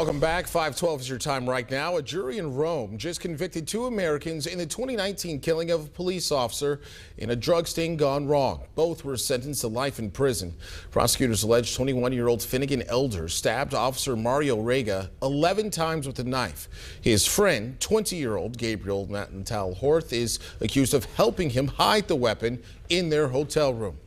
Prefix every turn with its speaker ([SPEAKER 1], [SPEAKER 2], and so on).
[SPEAKER 1] Welcome back. 512 is your time right now. A jury in Rome just convicted two Americans in the 2019 killing of a police officer in a drug sting gone wrong. Both were sentenced to life in prison. Prosecutors allege 21-year-old Finnegan Elder stabbed Officer Mario Rega 11 times with a knife. His friend, 20-year-old Gabriel Natale-Hjorth, is accused of helping him hide the weapon in their hotel room.